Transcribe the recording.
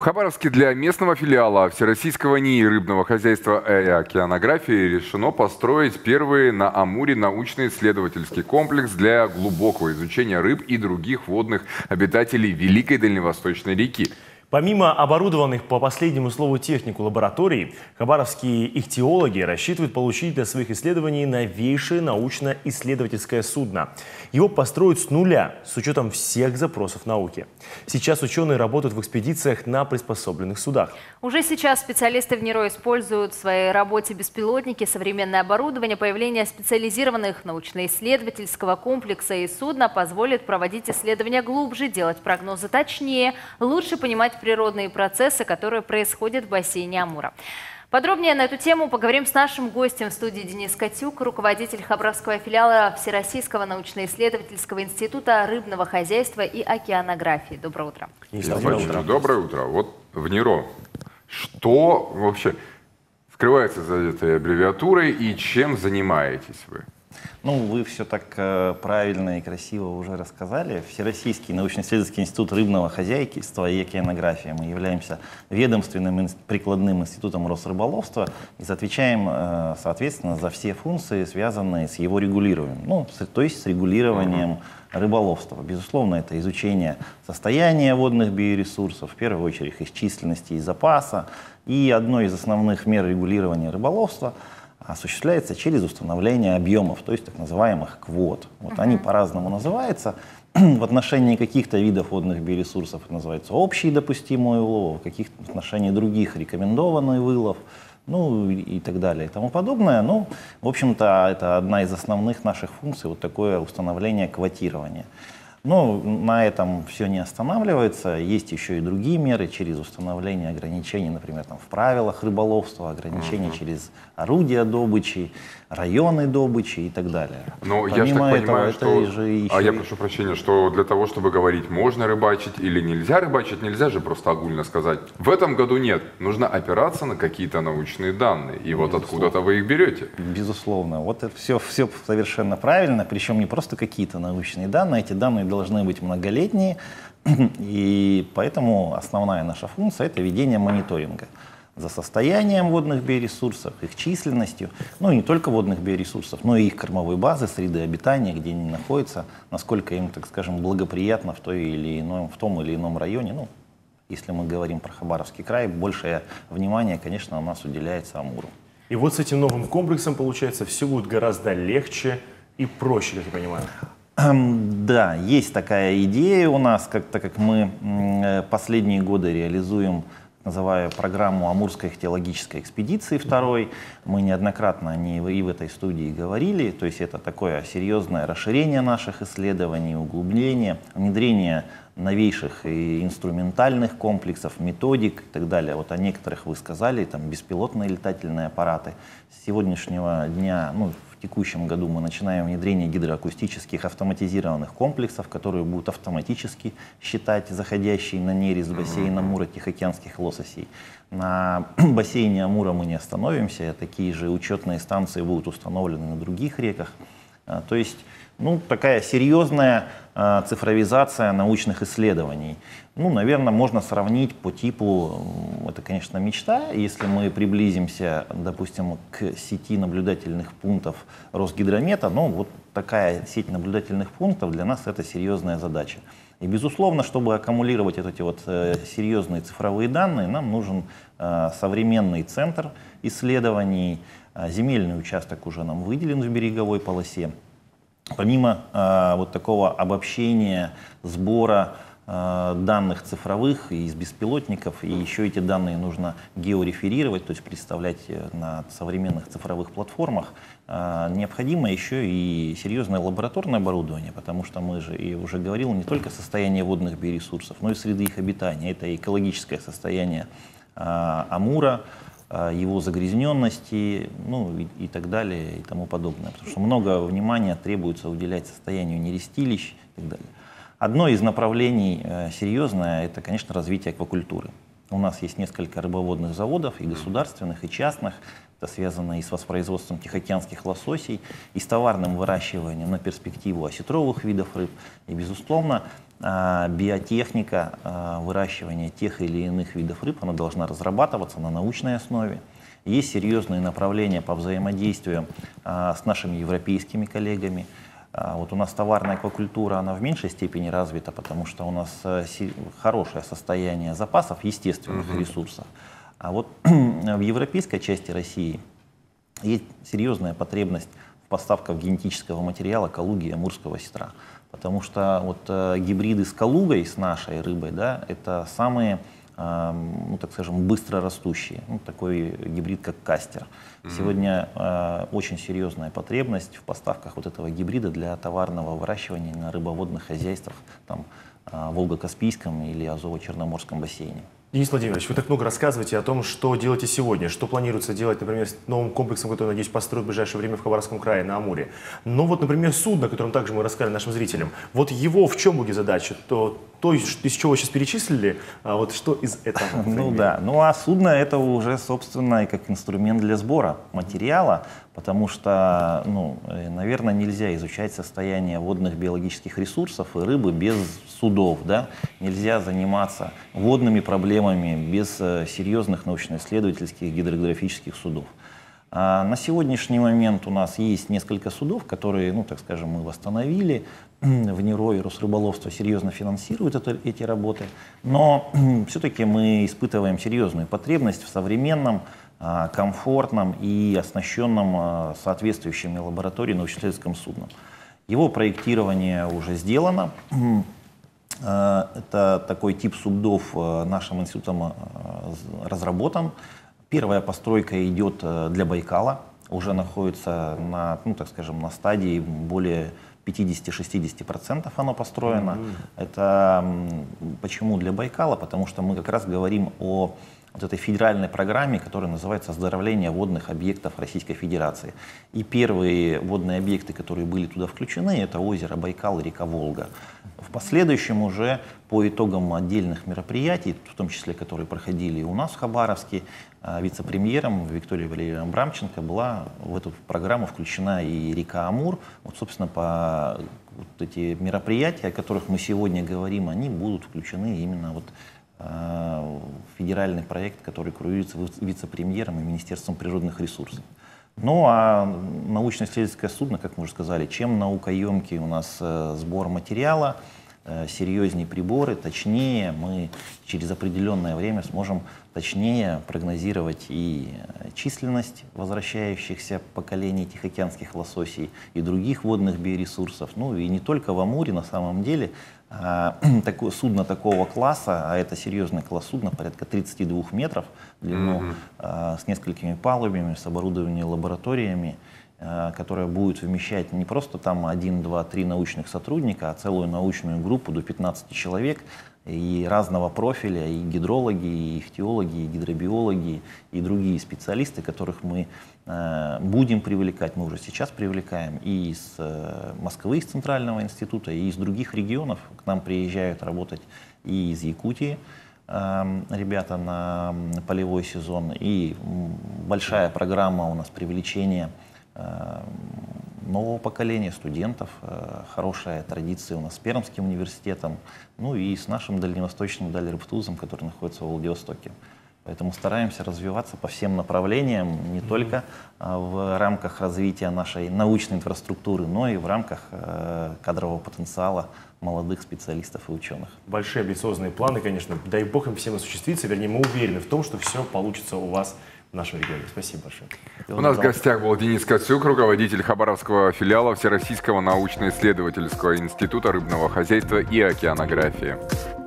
В Хабаровске для местного филиала Всероссийского НИИ рыбного хозяйства и океанографии решено построить первый на Амуре научно-исследовательский комплекс для глубокого изучения рыб и других водных обитателей Великой Дальневосточной реки. Помимо оборудованных по последнему слову технику лабораторий, хабаровские ихтиологи рассчитывают получить для своих исследований новейшее научно-исследовательское судно. Его построят с нуля, с учетом всех запросов науки. Сейчас ученые работают в экспедициях на приспособленных судах. Уже сейчас специалисты в НИРО используют в своей работе беспилотники, современное оборудование. Появление специализированных научно-исследовательского комплекса и судна позволит проводить исследования глубже, делать прогнозы точнее, лучше понимать природные процессы, которые происходят в бассейне Амура. Подробнее на эту тему поговорим с нашим гостем в студии Денис Котюк, руководитель Хабаровского филиала Всероссийского научно-исследовательского института рыбного хозяйства и океанографии. Доброе утро. Доброе утро. Доброе утро. Вот в НИРО. Что вообще скрывается за этой аббревиатурой и чем занимаетесь вы? Ну, вы все так э, правильно и красиво уже рассказали. Всероссийский научно-исследовательский институт рыбного хозяйства и океанографии. Мы являемся ведомственным прикладным институтом Росрыболовства и отвечаем, э, соответственно, за все функции, связанные с его регулированием. Ну, то есть с регулированием рыболовства. Безусловно, это изучение состояния водных биоресурсов, в первую очередь их численности и запаса. И одной из основных мер регулирования рыболовства – осуществляется через установление объемов, то есть так называемых квот. Вот uh-huh. они по-разному называются. в отношении каких-то видов водных биоресурсов это называется общий допустимый улов, в каких-то отношении других рекомендованный вылов, ну и, и так далее и тому подобное. Ну, в общем-то, это одна из основных наших функций, вот такое установление квотирования. Но на этом все не останавливается. Есть еще и другие меры через установление ограничений, например, там, в правилах рыболовства, ограничения uh-huh. через орудия добычи, районы добычи и так далее. Но Помимо я же так этого, понимаю, что... Же еще... А я прошу прощения, что для того, чтобы говорить, можно рыбачить или нельзя рыбачить, нельзя же просто огульно сказать. В этом году нет. Нужно опираться на какие-то научные данные. И Безусловно. вот откуда-то вы их берете. Безусловно. Вот это все, все совершенно правильно. Причем не просто какие-то научные данные. Эти данные должны быть многолетние. И поэтому основная наша функция – это ведение мониторинга за состоянием водных биоресурсов, их численностью, ну и не только водных биоресурсов, но и их кормовой базы, среды обитания, где они находятся, насколько им, так скажем, благоприятно в, той или ином, в том или ином районе. Ну, если мы говорим про Хабаровский край, большее внимание, конечно, у нас уделяется Амуру. И вот с этим новым комплексом, получается, все будет гораздо легче и проще, как я понимаю. Да, есть такая идея у нас, как, так как мы э, последние годы реализуем называю программу Амурской ихтиологической экспедиции второй. Мы неоднократно о ней и в этой студии говорили. То есть это такое серьезное расширение наших исследований, углубление, внедрение новейших и инструментальных комплексов, методик и так далее. Вот о некоторых вы сказали, там беспилотные летательные аппараты. С сегодняшнего дня, ну, текущем году мы начинаем внедрение гидроакустических автоматизированных комплексов, которые будут автоматически считать заходящий на нерест бассейна Амура тихоокеанских лососей. На бассейне Амура мы не остановимся, такие же учетные станции будут установлены на других реках. А, то есть ну, такая серьезная э, цифровизация научных исследований. Ну, наверное, можно сравнить по типу, это, конечно, мечта, если мы приблизимся, допустим, к сети наблюдательных пунктов Росгидромета, ну, вот такая сеть наблюдательных пунктов для нас это серьезная задача. И, безусловно, чтобы аккумулировать эти вот э, серьезные цифровые данные, нам нужен э, современный центр исследований, э, земельный участок уже нам выделен в береговой полосе, Помимо э, вот такого обобщения, сбора данных цифровых из беспилотников, и еще эти данные нужно геореферировать, то есть представлять э, на современных цифровых платформах, э, необходимо еще и серьезное лабораторное оборудование, потому что мы же, и уже говорил, не только состояние водных биоресурсов, но и среды их обитания. Это экологическое состояние э, Амура, его загрязненности, ну и, и так далее и тому подобное. Потому что много внимания требуется уделять состоянию нерестилищ и так далее. Одно из направлений э, серьезное – это, конечно, развитие аквакультуры. У нас есть несколько рыбоводных заводов, и государственных, и частных. Это связано и с воспроизводством тихоокеанских лососей, и с товарным выращиванием на перспективу осетровых видов рыб. И, безусловно, а, биотехника а, выращивания тех или иных видов рыб, она должна разрабатываться на научной основе. Есть серьезные направления по взаимодействию а, с нашими европейскими коллегами. Вот у нас товарная аквакультура, она в меньшей степени развита, потому что у нас хорошее состояние запасов естественных uh-huh. ресурсов. А вот в европейской части России есть серьезная потребность в поставках генетического материала Калуги и Амурского сестра. Потому что вот э, гибриды с Калугой, с нашей рыбой, да, это самые э, ну, так скажем, быстро растущие. Ну, такой гибрид, как кастер. Mm-hmm. Сегодня э, очень серьезная потребность в поставках вот этого гибрида для товарного выращивания на рыбоводных хозяйствах там, э, Волго-Каспийском или Азово-Черноморском бассейне. Денис Владимирович, вы так много рассказываете о том, что делаете сегодня, что планируется делать, например, с новым комплексом, который, надеюсь, построят в ближайшее время в Хабаровском крае, на Амуре. Но вот, например, судно, о котором также мы рассказали нашим зрителям, вот его в чем будет задача? То, то из чего вы сейчас перечислили, а вот что из этого? Ну да, ну а судно это уже, собственно, и как инструмент для сбора материала, потому что, ну, э, наверное, нельзя изучать состояние водных биологических ресурсов и рыбы без судов, да, нельзя заниматься водными проблемами без э, серьезных научно-исследовательских гидрографических судов. А на сегодняшний момент у нас есть несколько судов, которые, ну, так скажем, мы восстановили. В НИРО и Росрыболовство серьезно финансируют это, эти работы. Но все-таки мы испытываем серьезную потребность в современном а, комфортном и оснащенном а, соответствующими лаборатории научно-исследовательском судном. Его проектирование уже сделано. А, это такой тип судов нашим институтом разработан. Первая постройка идет для Байкала, уже находится на, ну, так скажем, на стадии более 50-60% оно построено. Mm-hmm. Это почему для Байкала? Потому что мы как раз говорим о вот этой федеральной программе, которая называется «Оздоровление водных объектов Российской Федерации». И первые водные объекты, которые были туда включены, это озеро Байкал и река Волга. В последующем уже по итогам отдельных мероприятий, в том числе, которые проходили у нас в Хабаровске, а, вице-премьером Викторией Валерьевной Брамченко была в эту программу включена и река Амур. Вот, собственно, по вот эти мероприятия, о которых мы сегодня говорим, они будут включены именно вот Э, федеральный проект, который курируется вице-премьером и Министерством природных ресурсов. Ну а научно-исследовательское судно, как мы уже сказали, чем наукоемкий у нас э, сбор материала, серьезнее приборы, точнее мы через определенное время сможем точнее прогнозировать и э, численность возвращающихся поколений тихоокеанских лососей и других водных биоресурсов. Ну и не только в Амуре на самом деле. А, такое, судно такого класса, а это серьезный класс судна, порядка 32 метров длину, mm-hmm. а, с несколькими палубами, с оборудованием лабораториями, Э, которая будет вмещать не просто там один, два, три научных сотрудника, а целую научную группу до 15 человек и разного профиля, и гидрологи, и ихтиологи, и гидробиологи, и другие специалисты, которых мы э, будем привлекать, мы уже сейчас привлекаем и из э, Москвы, из Центрального института, и из других регионов. К нам приезжают работать и из Якутии, э, ребята на полевой сезон, и большая программа у нас привлечения Э, нового поколения студентов, э, хорошая традиция у нас с Пермским университетом, ну и с нашим дальневосточным Дальрыбтузом, который находится в Владивостоке. Поэтому стараемся развиваться по всем направлениям, не mm-hmm. только а, в рамках развития нашей научной инфраструктуры, но и в рамках э, кадрового потенциала молодых специалистов и ученых. Большие амбициозные планы, конечно. Дай бог им всем осуществиться. Вернее, мы уверены в том, что все получится у вас в нашем регионе. Спасибо большое. У нас в гостях был Денис Кацюк, руководитель Хабаровского филиала Всероссийского научно-исследовательского института рыбного хозяйства и океанографии.